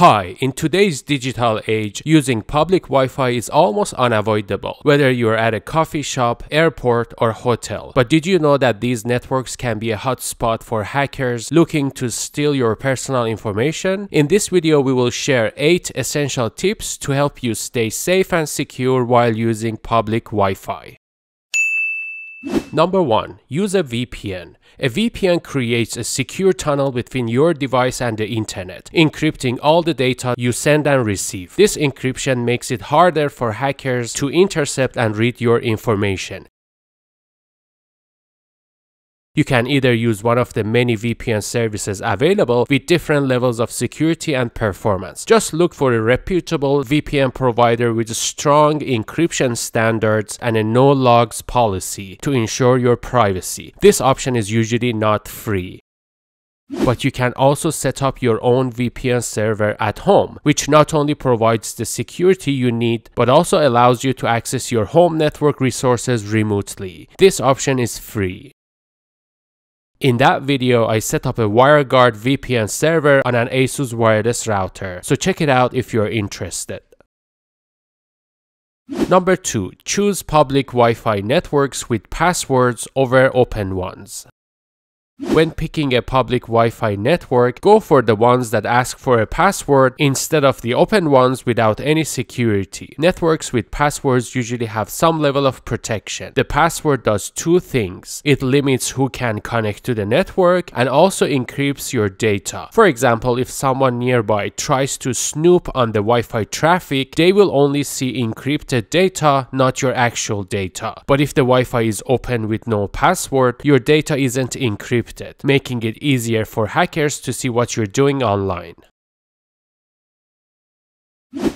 Hi, in today's digital age, using public Wi Fi is almost unavoidable, whether you're at a coffee shop, airport, or hotel. But did you know that these networks can be a hotspot for hackers looking to steal your personal information? In this video, we will share 8 essential tips to help you stay safe and secure while using public Wi Fi. Number 1. Use a VPN. A VPN creates a secure tunnel between your device and the internet, encrypting all the data you send and receive. This encryption makes it harder for hackers to intercept and read your information. You can either use one of the many VPN services available with different levels of security and performance. Just look for a reputable VPN provider with strong encryption standards and a no logs policy to ensure your privacy. This option is usually not free. But you can also set up your own VPN server at home, which not only provides the security you need, but also allows you to access your home network resources remotely. This option is free. In that video, I set up a WireGuard VPN server on an ASUS wireless router, so check it out if you're interested. Number 2. Choose public Wi-Fi networks with passwords over open ones. When picking a public Wi-Fi network, go for the ones that ask for a password instead of the open ones without any security. Networks with passwords usually have some level of protection. The password does two things. It limits who can connect to the network and also encrypts your data. For example, if someone nearby tries to snoop on the Wi-Fi traffic, they will only see encrypted data, not your actual data. But if the Wi-Fi is open with no password, your data isn't encrypted encrypted, making it easier for hackers to see what you're doing online.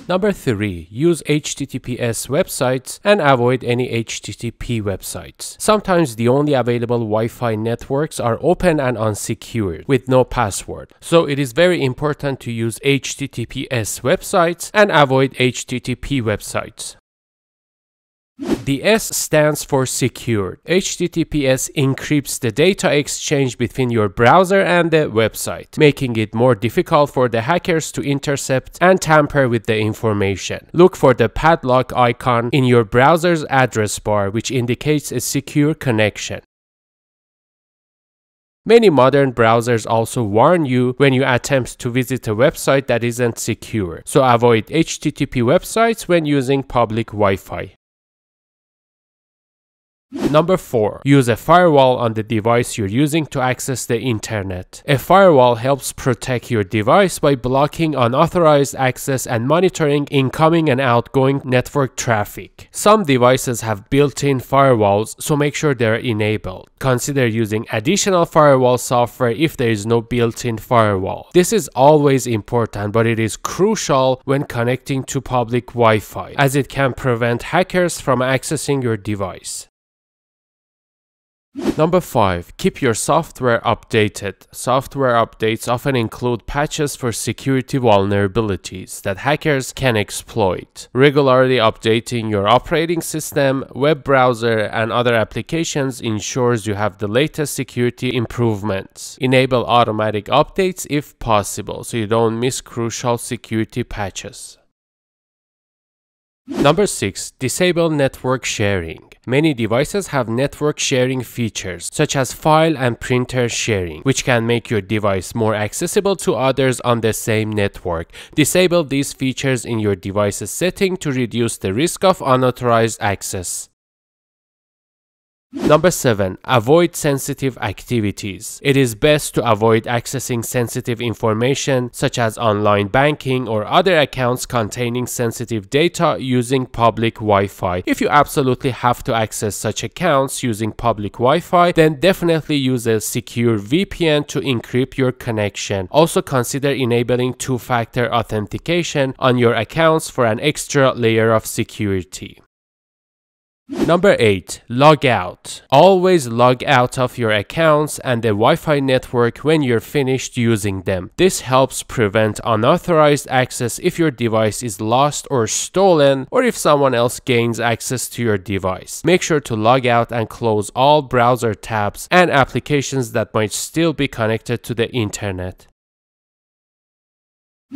Number 3. Use HTTPS websites and avoid any HTTP websites. Sometimes the only available Wi-Fi networks are open and unsecured with no password. So it is very important to use HTTPS websites and avoid HTTP websites. The S stands for secured. HTTPS encrypts the data exchange between your browser and the website, making it more difficult for the hackers to intercept and tamper with the information. Look for the padlock icon in your browser's address bar, which indicates a secure connection. Many modern browsers also warn you when you attempt to visit a website that isn't secure, so avoid HTTP websites when using public Wi-Fi. Number 4. Use a firewall on the device you're using to access the internet. A firewall helps protect your device by blocking unauthorized access and monitoring incoming and outgoing network traffic. Some devices have built-in firewalls, so make sure they're enabled. Consider using additional firewall software if there is no built-in firewall. This is always important, but it is crucial when connecting to public Wi-Fi, as it can prevent hackers from accessing your device. Number 5. Keep your software updated. Software updates often include patches for security vulnerabilities that hackers can exploit. Regularly updating your operating system, web browser, and other applications ensures you have the latest security improvements. Enable automatic updates if possible so you don't miss crucial security patches. Number 6. Disable network sharing. Many devices have network sharing features, such as file and printer sharing, which can make your device more accessible to others on the same network. Disable these features in your device's setting to reduce the risk of unauthorized access. Number 7. Avoid sensitive activities. It is best to avoid accessing sensitive information such as online banking or other accounts containing sensitive data using public Wi-Fi. If you absolutely have to access such accounts using public Wi-Fi, then definitely use a secure VPN to encrypt your connection. Also consider enabling two-factor authentication on your accounts for an extra layer of security. Number 8. Log out. Always log out of your accounts and the Wi-Fi network when you're finished using them. This helps prevent unauthorized access if your device is lost or stolen or if someone else gains access to your device. Make sure to log out and close all browser tabs and applications that might still be connected to the internet.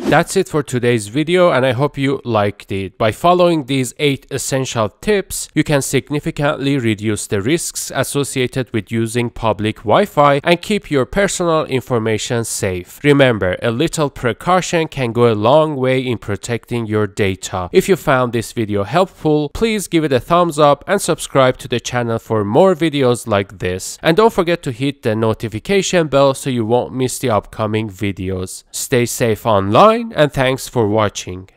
That's it for today's video and I hope you liked it. By following these 8 essential tips, you can significantly reduce the risks associated with using public Wi-Fi and keep your personal information safe. Remember, a little precaution can go a long way in protecting your data. If you found this video helpful, please give it a thumbs up and subscribe to the channel for more videos like this. And don't forget to hit the notification bell so you won't miss the upcoming videos. Stay safe online and thanks for watching.